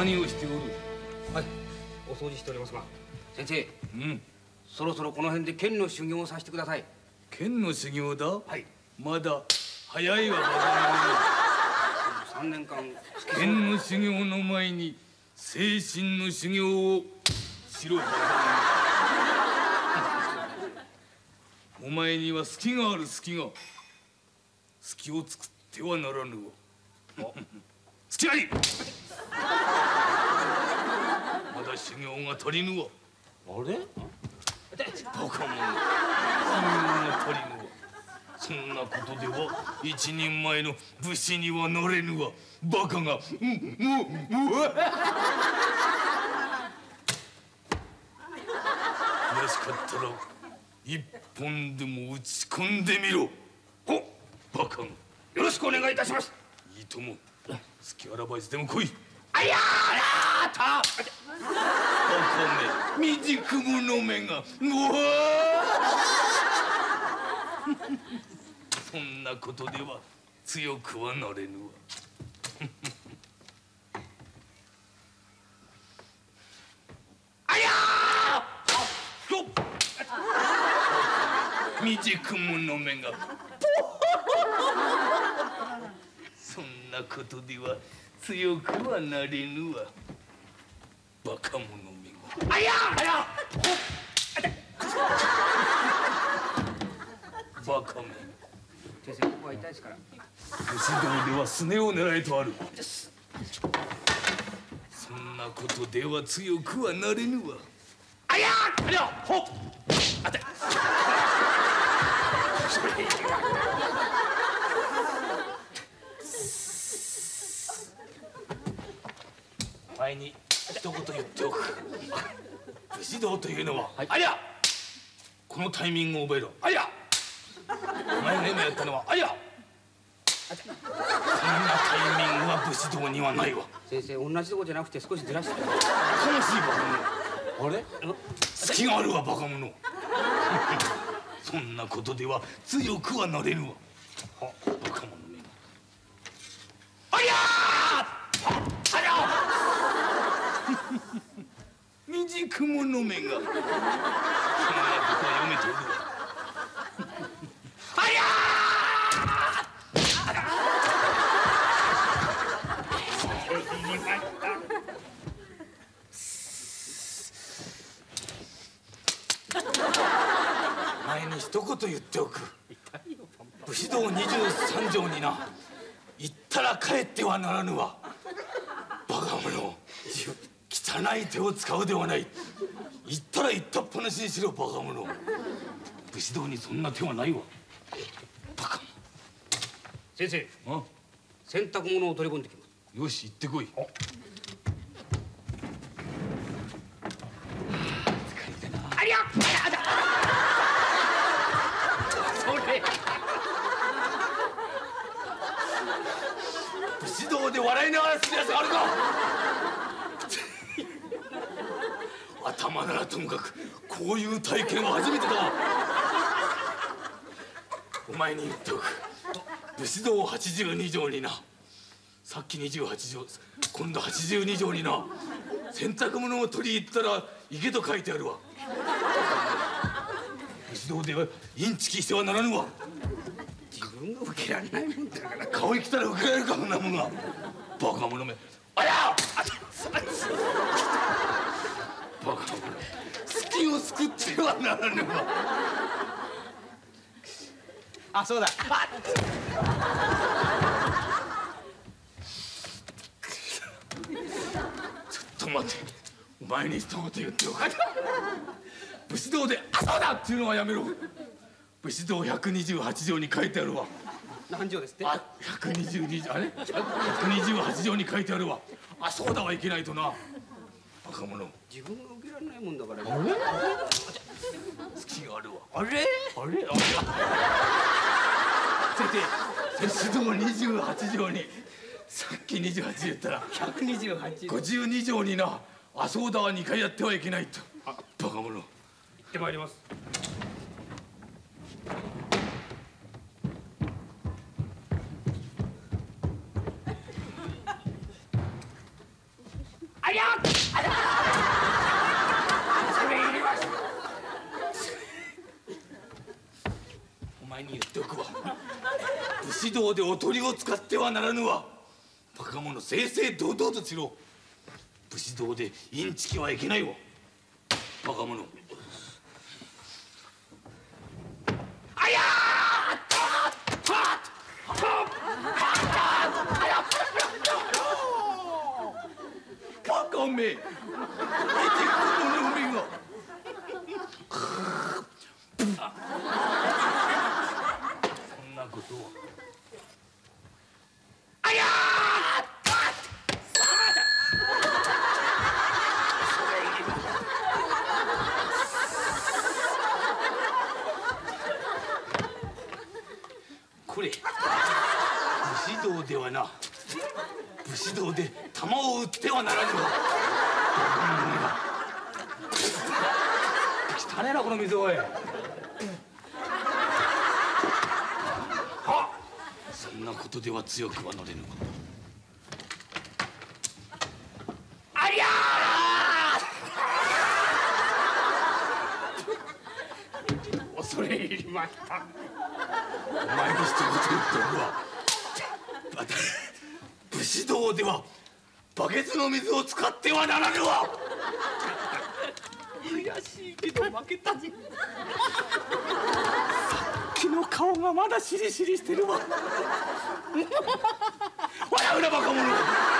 何をしておる？はい。お掃除しておりますが。先生。うん。そろそろこの辺で剣の修行をさせてください。剣の修行だ？はい。まだ早いわバカ3年間。者剣の修行の前に精神の修行をしろ。お前には隙がある隙が隙を作ってはならぬわ。隙ありまだ修行が足りぬわ。あれ？バカ者修行が足りぬわ。そんなことでは一人前の武士にはなれぬわ。バカが。うんもううわ悔しかったら一本でも打ち込んでみろ。ほバカが。よろしくお願いいたします。いいとも。隙あらばいつでも来いあやーあたバカめ未熟者めがうわそんなことでは強くはなれぬわ。あやよっ未熟者めがそん。なことでは強くはなれぬわ。バカ者めがーあやーあや。バカめ。ー先生ここは痛いですから。武士道ではすねを狙えとある。そんなことでは強くはなれぬわ。あやーあや。ーほっ。あて前に一言言っておく。武士道というのは、はい。ありゃこのタイミングを覚えろ。あやお前が今やったのはありゃこんなタイミングは武士道にはないわ。先生同じとこじゃなくて少しずらして。悲しいバカ者。あれ？隙があるわバカ者。そんなことでは強くはなれぬわ。バカ者め。あやーあや未熟者めが。そんなことは読めて。おるわーあや前に一言言っておく。武士道23条にな。行ったら帰ってはならぬわ。バカ者。汚い手を使うではない。行ったら行ったっぱなしにしろバカ者。武士道にそんな手はないわ。バカ。先生者洗濯物を取り込んできます。あよし行ってこい。あ。りゃそれ。武士道で笑いながらするやつがあるか頭ならともかくこういう体験は初めてだ。お前に言っておく。武士道82条にな。さっき28条今度82条にな。洗濯物を取り入ったら行けと書いてあるわ。武士道ではインチキしてはならぬわ。自分が受けられないもんだから顔に来たら受けられるかこんなもんがバカ者めあやあバカ者隙を救ってはならぬわあそうだ。ちょっと待て。お前に一言言っておく武士道で「あそうだ!」っていうのはやめろ。武士道128条に書いてあるわ。何条ですって？あ122条あれ？128条に書いてあるわ。あそうだはいけないとな。バカ者。自分れないもんだから。隙があるわあれ？あれ？あれ？先生武士道28条にさっき28言ったら128行52条になあそうだは2回やってはいけないと。バカ者。ってまいります前に言っておくわ。武士道でおとりを使ってはならぬわ。バカ者正々堂々としろ武士道でインチキはいけないわ。バカ者。あやこれ武士道ではな武士道で弾を撃ってはならぬわ汚ねえなこの水おいそんなことでは強くは乗れぬありゃ恐れ入りました。ーお前が一言言っておるわまた武士道ではバケツの水を使ってはならぬわ。悔しいけど負けた。ぜ顔がまだしりしりしてるわ。ほら裏バカ者